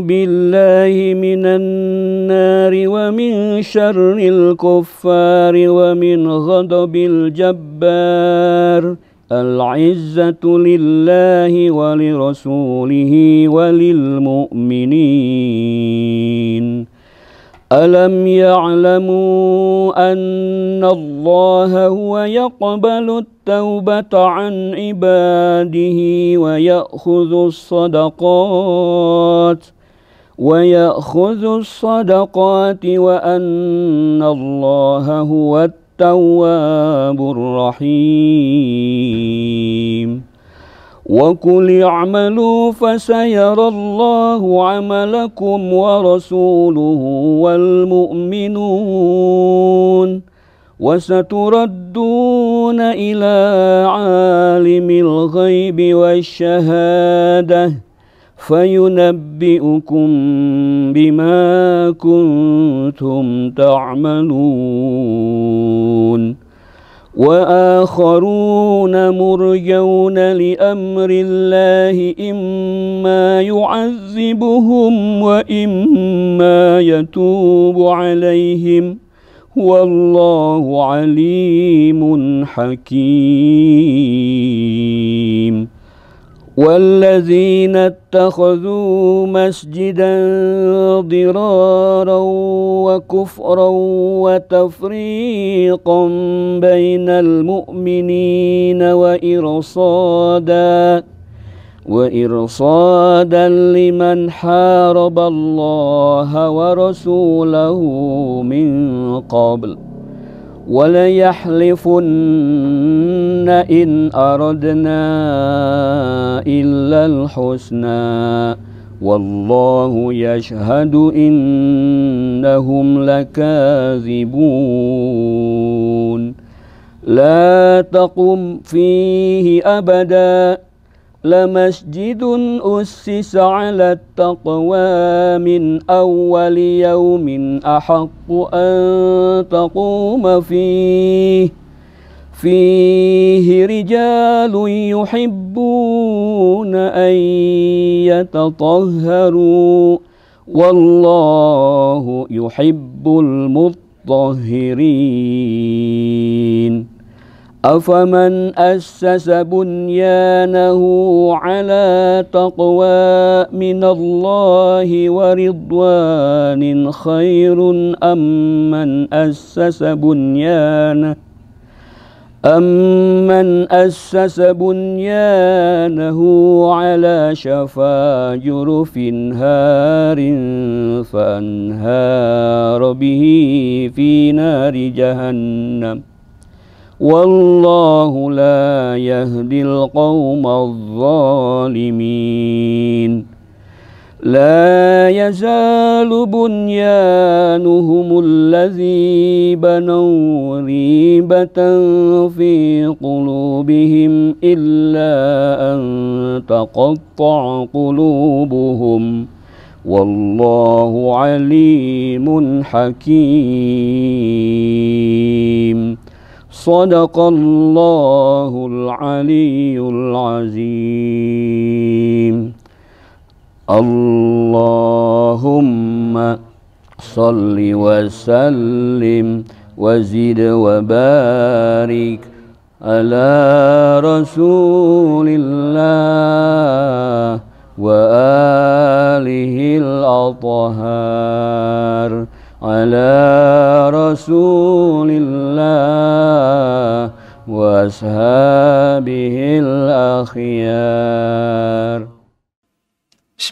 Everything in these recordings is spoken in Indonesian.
بالله من النار ومن شر الكفار ومن غضب الجبار. العزة لله ولرسوله وللمؤمنين. ألم يعلموا أن الله هو يقبل التوبة عن عباده ويأخذ الصدقات ويأخذ الصدقات وأن الله هو التواب الرحيم. وقل اعملوا فسيرى الله عملكم ورسوله والمؤمنون وستردون إلى عالم الغيب والشهادة. فينبئكم بما كنتم تعملون وآخرون مرجون لأمر الله إما يعذبهم وإما يتوب عليهم والله عليم حكيم والذين اتخذوا مسجدا ضرارا وكفرا وتفريقا بين المؤمنين وإرصادا وإرصادا لمن حارب الله ورسوله من قبل. وليحلفن إن أردنا إلا الحسنى والله يشهد إنهم لكاذبون لا تقم فيه أبداً لمسجد أسس على التقوى من أول يوم أحق أن تقوم فيه. فيه رجال يحبون أن يتطهروا والله يحب المطهرين. أفمن أسس بنيانه على تقوى من الله ورضوان خير أم من أسس بنيانه أمن أسس بنيانه على شفا جرف هار فأنهار به في نار جهنم والله لا يهدي القوم الظالمين. لا يزال بنيانهم الذي بنوا ريبة في قلوبهم إلا أن تقطع قلوبهم. والله عليم حكيم. صدق الله العلي العظيم. اللهم صل وسلم وزد وبارك على رسول الله.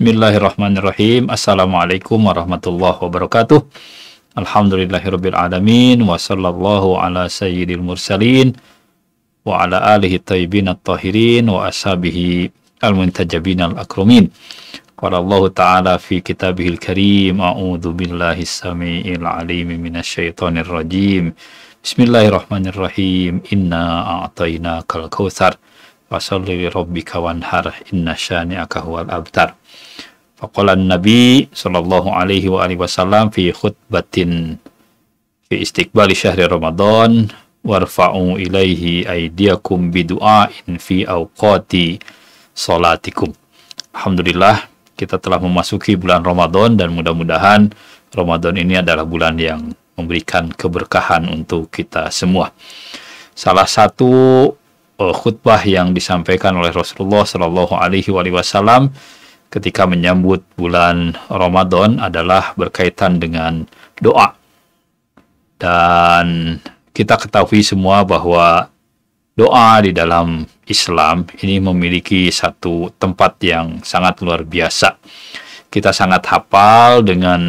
Bismillahirrahmanirrahim. Assalamualaikum warahmatullahi wabarakatuh. Alhamdulillahirabbil alamin wa ala sayyidil mursalin wa ala alihi thayyibin at-tahirin wa ashabihi al-muntajabin al-akrumin. Qala Allah Ta'ala fi kitabihil karim a'udzu billahi samiil alim minasyaitonir rajim. Bismillahirrahmanirrahim. Inna a'tainakal kautsar fasalli li rabbika wanhar inna syani'aka huwal abtar. Faqala Nabi sallallahu alaihi wa alihi wasallam fi khutbatin fi istiqbali syahri Ramadan warfa'u ilaihi aydiyakum bidu'ain fi awqati salatikum. Alhamdulillah kita telah memasuki bulan Ramadan dan mudah-mudahan Ramadan ini adalah bulan yang memberikan keberkahan untuk kita semua. Salah satu uh, khutbah yang disampaikan oleh Rasulullah Shallallahu Alaihi Wasallam ketika menyambut bulan Ramadan adalah berkaitan dengan doa. Dan kita ketahui semua bahwa doa di dalam Islam ini memiliki satu tempat yang sangat luar biasa. Kita sangat hafal dengan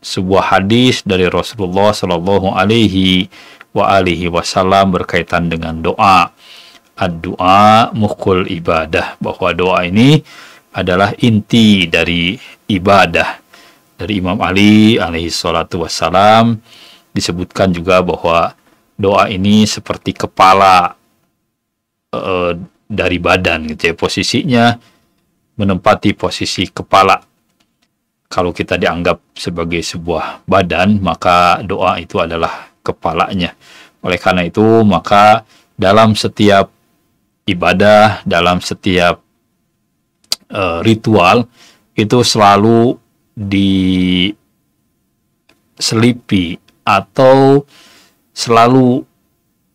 sebuah hadis dari Rasulullah Shallallahu Alaihi wa alihi Wasallam berkaitan dengan doa. Ad-doa mukul ibadah bahwa doa ini adalah inti dari ibadah. Dari Imam Ali alaihi salatu wassalam disebutkan juga bahwa doa ini seperti kepala uh, dari badan gitu ya. Posisinya menempati posisi kepala. Kalau kita dianggap sebagai sebuah badan maka doa itu adalah kepalanya. Oleh karena itu maka dalam setiap ibadah dalam setiap uh, ritual itu selalu diselipi atau selalu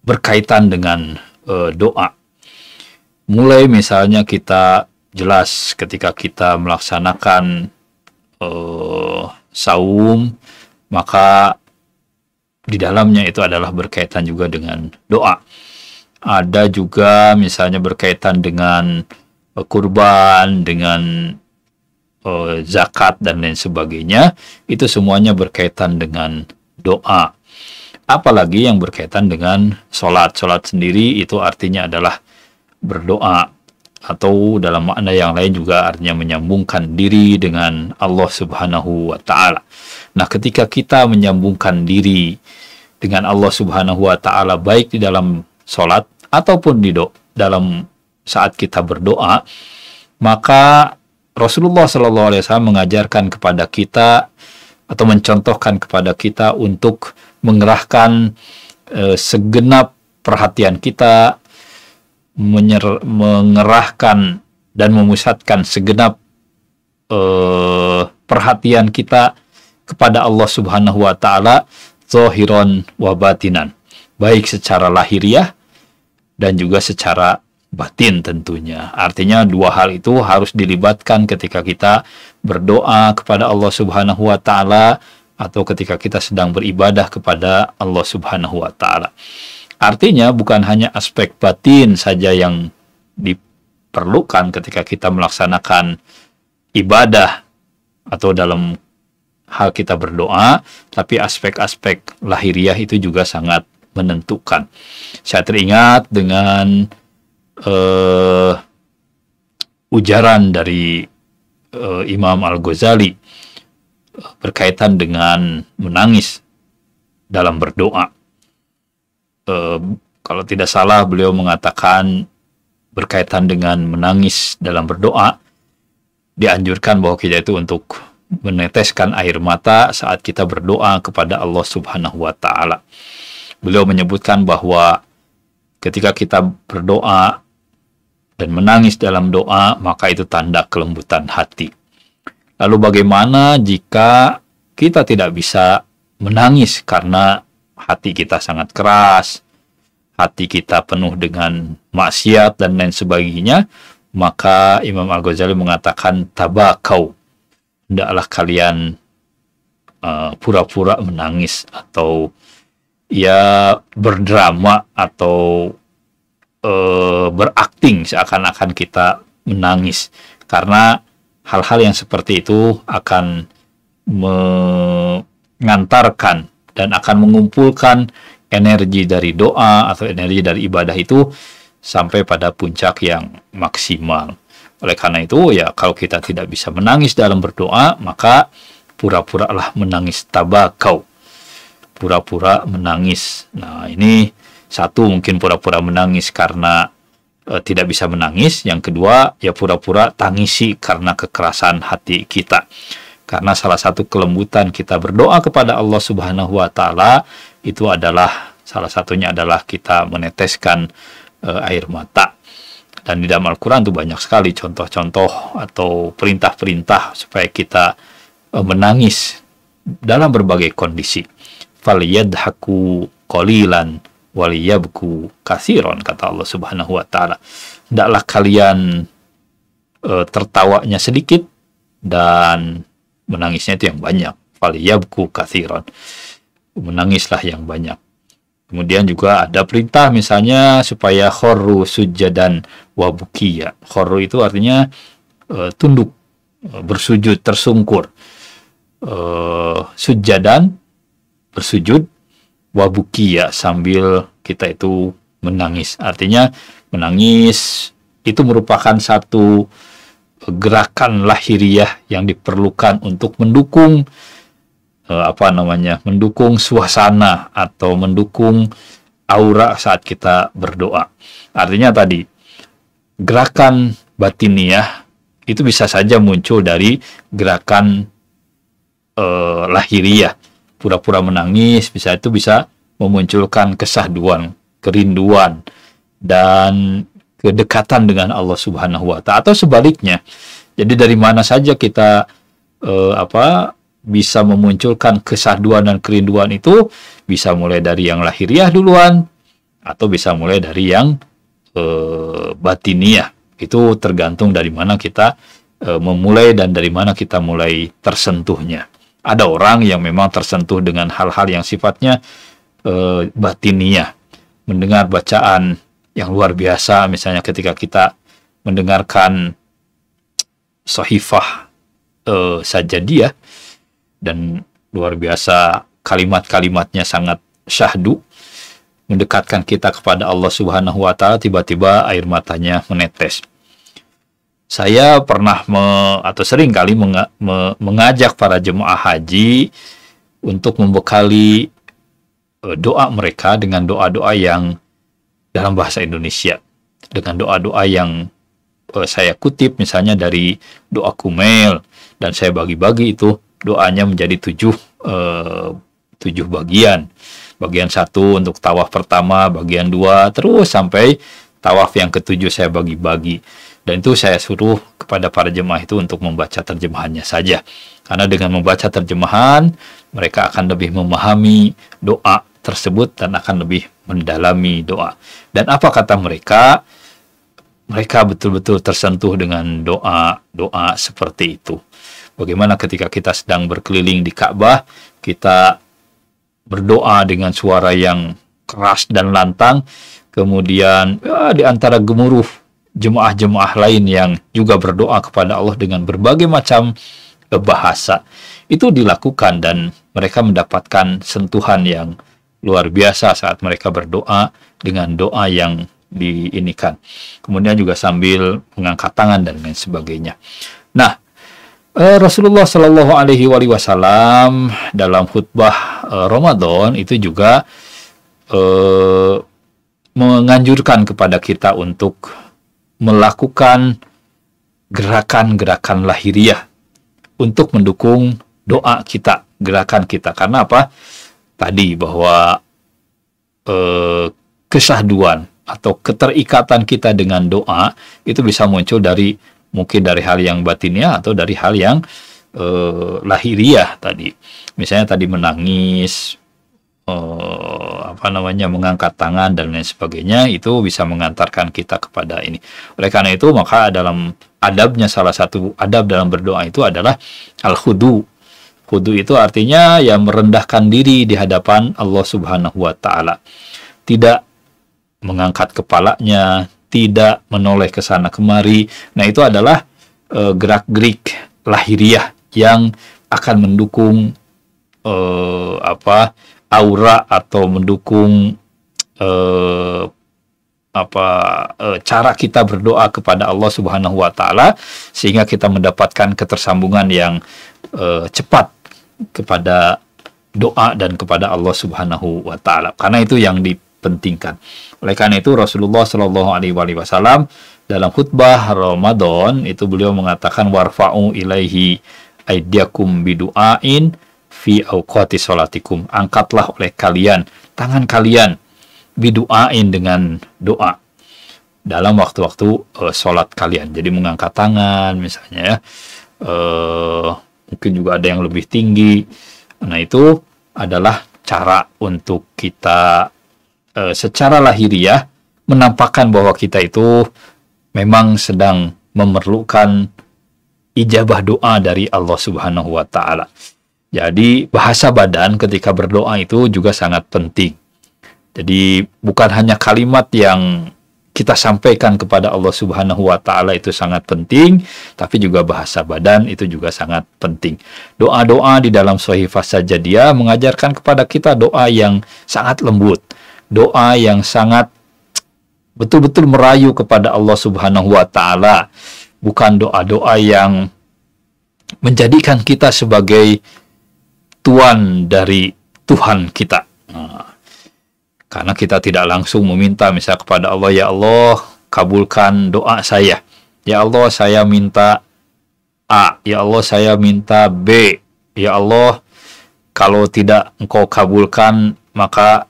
berkaitan dengan uh, doa mulai misalnya kita jelas ketika kita melaksanakan uh, saum maka di dalamnya itu adalah berkaitan juga dengan doa. Ada juga misalnya berkaitan dengan kurban, dengan uh, zakat dan lain sebagainya, itu semuanya berkaitan dengan doa. Apalagi yang berkaitan dengan sholat. Sholat sendiri itu artinya adalah berdoa atau dalam makna yang lain juga artinya menyambungkan diri dengan Allah Subhanahu wa taala. Nah, ketika kita menyambungkan diri dengan Allah Subhanahu wa taala baik di dalam salat ataupun di do dalam saat kita berdoa, maka Rasulullah Shallallahu alaihi wasallam mengajarkan kepada kita atau mencontohkan kepada kita untuk mengerahkan eh, segenap perhatian kita menyer, mengerahkan dan memusatkan segenap uh, perhatian kita kepada Allah Subhanahu wa taala zahiran wa batinan. Baik secara lahiriah dan juga secara batin tentunya. Artinya dua hal itu harus dilibatkan ketika kita berdoa kepada Allah Subhanahu wa taala atau ketika kita sedang beribadah kepada Allah Subhanahu wa taala. Artinya bukan hanya aspek batin saja yang diperlukan ketika kita melaksanakan ibadah atau dalam hal kita berdoa, tapi aspek-aspek lahiriah itu juga sangat menentukan. Saya teringat dengan uh, ujaran dari uh, Imam Al-Ghazali uh, berkaitan dengan menangis dalam berdoa eh, kalau tidak salah beliau mengatakan berkaitan dengan menangis dalam berdoa dianjurkan bahwa kita itu untuk meneteskan air mata saat kita berdoa kepada Allah Subhanahu wa taala. Beliau menyebutkan bahwa ketika kita berdoa dan menangis dalam doa, maka itu tanda kelembutan hati. Lalu bagaimana jika kita tidak bisa menangis karena hati kita sangat keras, hati kita penuh dengan maksiat dan lain sebagainya, maka Imam Al-Ghazali mengatakan tabakau. Hendaklah kalian uh, pura-pura uh, menangis atau ya berdrama atau seakan-akan kita menangis karena hal-hal yang seperti itu akan mengantarkan dan akan mengumpulkan energi dari doa atau energi dari ibadah itu sampai pada puncak yang maksimal. Oleh karena itu, ya kalau kita tidak bisa menangis dalam berdoa, maka pura-puralah menangis tabakau. Pura-pura menangis. Nah, ini satu mungkin pura-pura menangis karena e, tidak bisa menangis. Yang kedua, ya pura-pura tangisi karena kekerasan hati kita. Karena salah satu kelembutan kita berdoa kepada Allah Subhanahu wa taala itu adalah salah satunya adalah kita meneteskan uh, air mata. Dan di dalam Al-Quran itu banyak sekali contoh-contoh atau perintah-perintah supaya kita uh, menangis dalam berbagai kondisi. Faliyadhaku qalilan waliyabku kasiron kata Allah Subhanahu wa taala. Hendaklah kalian uh, tertawanya sedikit dan menangisnya itu yang banyak. Faliyabku kasiron. Menangislah yang banyak. Kemudian juga ada perintah misalnya supaya khorru sujadan wabukiya. Khorru itu artinya uh, tunduk, uh, bersujud, tersungkur. Uh, sujadan, bersujud, wabukiya sambil kita itu menangis. Artinya menangis itu merupakan satu gerakan lahiriah yang diperlukan untuk mendukung uh, apa namanya mendukung suasana atau mendukung aura saat kita berdoa. Artinya tadi gerakan batiniah itu bisa saja muncul dari gerakan uh, lahiriah. Pura-pura menangis bisa itu bisa memunculkan kesahduan, kerinduan dan kedekatan dengan Allah Subhanahu wa taala atau sebaliknya. Jadi dari mana saja kita uh, apa bisa memunculkan kesahduan dan kerinduan itu bisa mulai dari yang lahiriah duluan atau bisa mulai dari yang e, batiniah. Itu tergantung dari mana kita e, memulai dan dari mana kita mulai tersentuhnya. Ada orang yang memang tersentuh dengan hal-hal yang sifatnya e, batiniah. Mendengar bacaan yang luar biasa misalnya ketika kita mendengarkan sahifah e, saja dia dan luar biasa kalimat-kalimatnya sangat syahdu mendekatkan kita kepada Allah Subhanahu wa taala tiba-tiba air matanya menetes. Saya pernah me, atau sering kali menga, me, mengajak para jemaah haji untuk membekali e, doa mereka dengan doa-doa yang dalam bahasa Indonesia dengan doa-doa yang e, saya kutip misalnya dari doa kumel dan saya bagi-bagi itu doanya menjadi tujuh uh, tujuh bagian. Bagian satu untuk tawaf pertama, bagian dua, terus sampai tawaf yang ketujuh saya bagi-bagi. Dan itu saya suruh kepada para jemaah itu untuk membaca terjemahannya saja. Karena dengan membaca terjemahan, mereka akan lebih memahami doa tersebut dan akan lebih mendalami doa. Dan apa kata mereka? Mereka betul-betul tersentuh dengan doa-doa seperti itu. Bagaimana ketika kita sedang berkeliling di Ka'bah, kita berdoa dengan suara yang keras dan lantang, kemudian ya, di antara gemuruh jemaah-jemaah lain yang juga berdoa kepada Allah dengan berbagai macam eh, bahasa. Itu dilakukan dan mereka mendapatkan sentuhan yang luar biasa saat mereka berdoa dengan doa yang diinikan. Kemudian juga sambil mengangkat tangan dan lain sebagainya. Nah, Uh, Rasulullah Shallallahu Alaihi Wasallam dalam khutbah uh, Ramadan itu juga uh, menganjurkan kepada kita untuk melakukan gerakan-gerakan lahiriah untuk mendukung doa kita, gerakan kita. Karena apa? Tadi bahwa uh, kesahduan atau keterikatan kita dengan doa itu bisa muncul dari mungkin dari hal yang batinnya atau dari hal yang uh, lahiriah tadi. Misalnya tadi menangis, uh, apa namanya mengangkat tangan dan lain sebagainya itu bisa mengantarkan kita kepada ini. Oleh karena itu maka dalam adabnya salah satu adab dalam berdoa itu adalah al khudu. Khudu itu artinya yang merendahkan diri di hadapan Allah Subhanahu wa taala. Tidak mengangkat kepalanya, tidak menoleh ke sana kemari. Nah, itu adalah uh, gerak-gerik lahiriah yang akan mendukung uh, apa aura atau mendukung uh, apa uh, cara kita berdoa kepada Allah Subhanahu wa taala sehingga kita mendapatkan ketersambungan yang uh, cepat kepada doa dan kepada Allah Subhanahu wa taala. Karena itu yang dipentingkan. Oleh karena itu Rasulullah Shallallahu Alaihi Wasallam dalam khutbah Ramadan itu beliau mengatakan warfa'u ilaihi aidiakum bidu'ain fi awqati salatikum. Angkatlah oleh kalian tangan kalian bidu'ain dengan doa. dalam waktu-waktu uh, sholat kalian. Jadi mengangkat tangan misalnya ya, uh, mungkin juga ada yang lebih tinggi. Nah itu adalah cara untuk kita uh, secara lahiriah menampakkan bahwa kita itu memang sedang memerlukan ijabah doa dari Allah Subhanahu wa taala. Jadi bahasa badan ketika berdoa itu juga sangat penting. Jadi bukan hanya kalimat yang kita sampaikan kepada Allah Subhanahu wa taala itu sangat penting, tapi juga bahasa badan itu juga sangat penting. Doa-doa di dalam sahih dia mengajarkan kepada kita doa yang sangat lembut, doa yang sangat betul-betul merayu kepada Allah Subhanahu wa taala, bukan doa-doa yang menjadikan kita sebagai tuan dari Tuhan kita. Nah, karena kita tidak langsung meminta misal kepada Allah, ya Allah, kabulkan doa saya. Ya Allah, saya minta A. Ya Allah, saya minta B. Ya Allah, kalau tidak engkau kabulkan, maka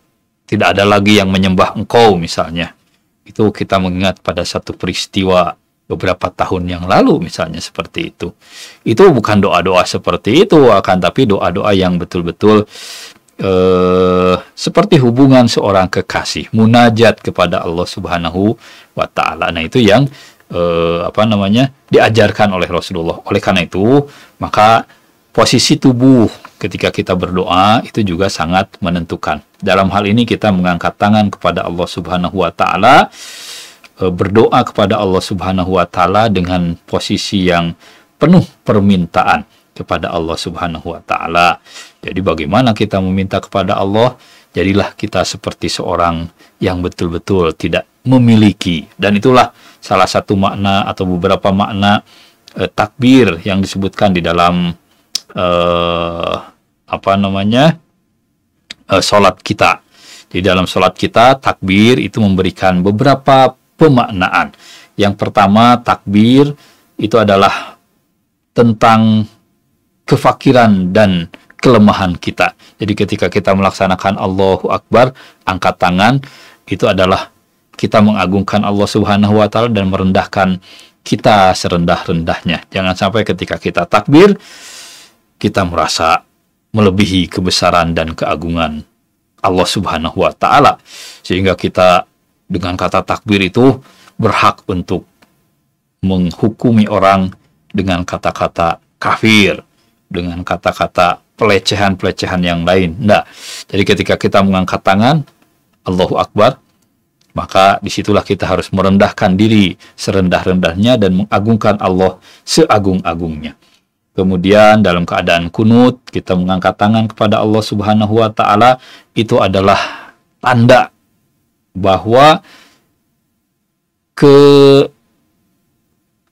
tidak ada lagi yang menyembah engkau misalnya. Itu kita mengingat pada satu peristiwa beberapa tahun yang lalu misalnya seperti itu. Itu bukan doa-doa seperti itu akan tapi doa-doa yang betul-betul eh, seperti hubungan seorang kekasih, munajat kepada Allah Subhanahu wa taala. Nah, itu yang eh, apa namanya? diajarkan oleh Rasulullah. Oleh karena itu, maka posisi tubuh ketika kita berdoa itu juga sangat menentukan. Dalam hal ini kita mengangkat tangan kepada Allah Subhanahu wa taala, eh, berdoa kepada Allah Subhanahu wa taala dengan posisi yang penuh permintaan kepada Allah Subhanahu wa taala. Jadi bagaimana kita meminta kepada Allah? Jadilah kita seperti seorang yang betul-betul tidak memiliki dan itulah salah satu makna atau beberapa makna eh, takbir yang disebutkan di dalam eh, apa namanya? eh, salat kita. Di dalam salat kita takbir itu memberikan beberapa pemaknaan. Yang pertama takbir itu adalah tentang kefakiran dan kelemahan kita. Jadi ketika kita melaksanakan Allahu Akbar, angkat tangan, itu adalah kita mengagungkan Allah Subhanahu wa taala dan merendahkan kita serendah-rendahnya. Jangan sampai ketika kita takbir kita merasa melebihi kebesaran dan keagungan Allah Subhanahu wa taala sehingga kita dengan kata takbir itu berhak untuk menghukumi orang dengan kata-kata kafir dengan kata-kata pelecehan-pelecehan yang lain. Tidak. Jadi ketika kita mengangkat tangan, Allahu Akbar, maka di situlah kita harus merendahkan diri serendah-rendahnya dan mengagungkan Allah seagung-agungnya. Kemudian dalam keadaan kunut, kita mengangkat tangan kepada Allah Subhanahu wa taala, itu adalah tanda bahwa ke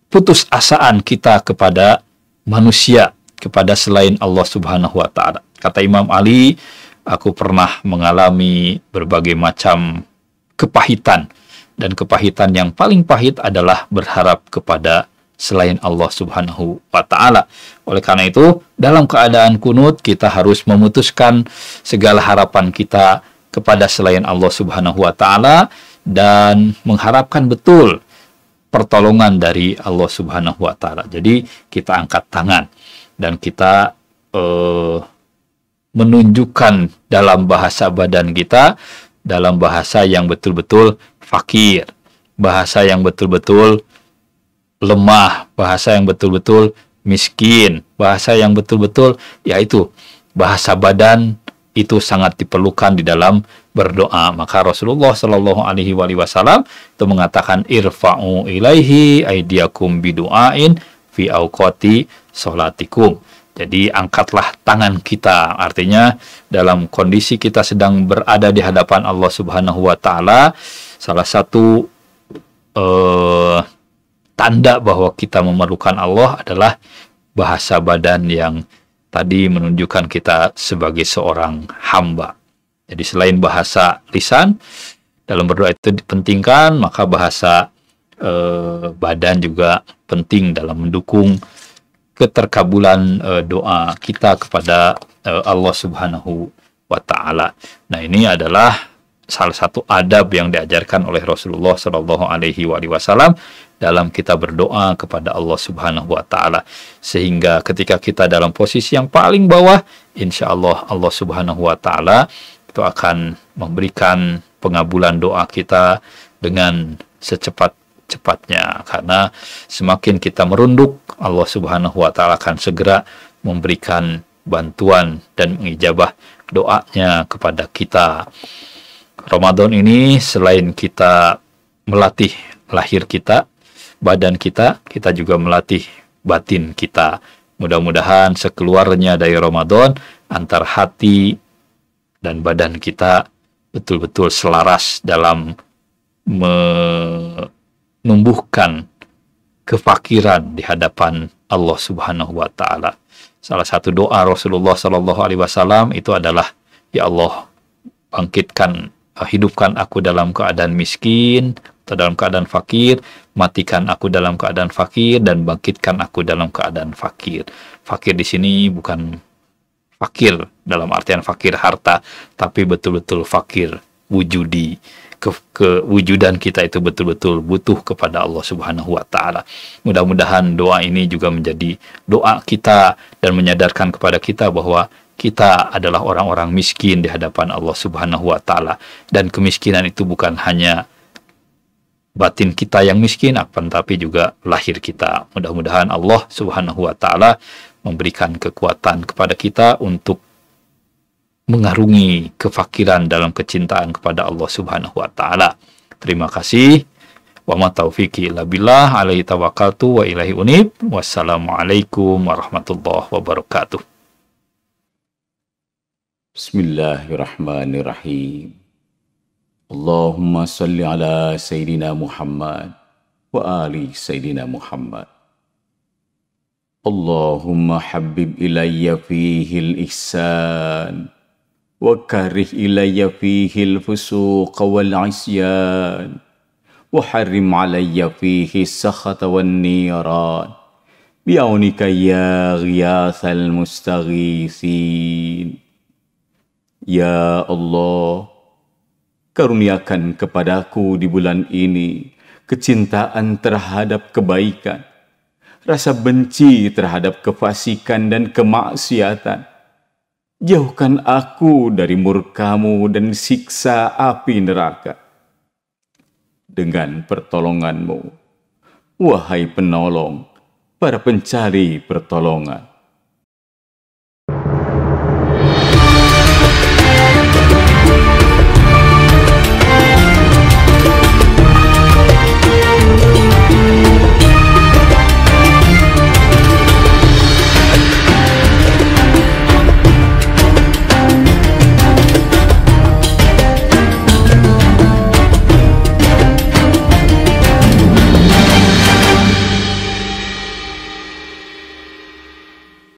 putus asaan kita kepada manusia kepada selain Allah Subhanahu wa taala. Kata Imam Ali, aku pernah mengalami berbagai macam kepahitan dan kepahitan yang paling pahit adalah berharap kepada selain Allah Subhanahu wa taala. Oleh karena itu, dalam keadaan kunut kita harus memutuskan segala harapan kita kepada selain Allah Subhanahu wa taala dan mengharapkan betul pertolongan dari Allah Subhanahu wa taala. Jadi kita angkat tangan dan kita uh, menunjukkan dalam bahasa badan kita dalam bahasa yang betul-betul fakir, bahasa yang betul-betul lemah, bahasa yang betul-betul miskin, bahasa yang betul-betul yaitu bahasa badan itu sangat diperlukan di dalam berdoa. Maka Rasulullah Shallallahu Alaihi Wasallam itu mengatakan irfa'u ilaihi aidiakum bidu'ain fi auqati solatikum. Jadi angkatlah tangan kita. Artinya dalam kondisi kita sedang berada di hadapan Allah Subhanahu wa taala, salah satu uh, tanda bahwa kita memerlukan Allah adalah bahasa badan yang tadi menunjukkan kita sebagai seorang hamba. Jadi selain bahasa lisan dalam berdoa itu dipentingkan, maka bahasa uh, badan juga penting dalam mendukung keterkabulan uh, doa kita kepada uh, Allah Subhanahu wa taala. Nah, ini adalah salah satu adab yang diajarkan oleh Rasulullah Shallallahu Alaihi Wasallam dalam kita berdoa kepada Allah Subhanahu Wa Taala sehingga ketika kita dalam posisi yang paling bawah insya Allah Allah Subhanahu Wa Taala itu akan memberikan pengabulan doa kita dengan secepat-cepatnya karena semakin kita merunduk Allah Subhanahu wa taala akan segera memberikan bantuan dan mengijabah doanya kepada kita. Ramadan ini selain kita melatih lahir kita, badan kita, kita juga melatih batin kita. Mudah-mudahan sekeluarnya dari Ramadan antar hati dan badan kita betul-betul selaras dalam menumbuhkan kefakiran di hadapan Allah Subhanahu wa taala. Salah satu doa Rasulullah Shallallahu alaihi wasallam itu adalah ya Allah bangkitkan hidupkan aku dalam keadaan miskin atau dalam keadaan fakir, matikan aku dalam keadaan fakir dan bangkitkan aku dalam keadaan fakir. Fakir di sini bukan fakir dalam artian fakir harta, tapi betul-betul fakir wujudi. Ke, kewujudan kita itu betul-betul butuh kepada Allah Subhanahu wa taala. Mudah-mudahan doa ini juga menjadi doa kita dan menyadarkan kepada kita bahwa kita adalah orang-orang miskin di hadapan Allah Subhanahu wa taala dan kemiskinan itu bukan hanya batin kita yang miskin akan tapi juga lahir kita. Mudah-mudahan Allah Subhanahu wa taala memberikan kekuatan kepada kita untuk mengarungi kefakiran dalam kecintaan kepada Allah Subhanahu wa taala. Terima kasih. Wa ma taufiqi illa billah alaihi tawakkaltu wa ilahi unib. Wassalamualaikum warahmatullahi wabarakatuh. Bismillahirrahmanirrahim. Allahumma salli ala Sayyidina Muhammad wa ali Sayyidina Muhammad. اللهم حبب إلي فيه الإحسان وكره إلي فيه الفسوق والعصيان وحرم علي فيه السخط والنيران بعونك يا غياث المستغيثين Ya Allah, karuniakan kepadaku di bulan ini kecintaan terhadap kebaikan, rasa benci terhadap kefasikan dan kemaksiatan. Jauhkan aku dari murkamu dan siksa api neraka. Dengan pertolonganmu, wahai penolong, para pencari pertolongan.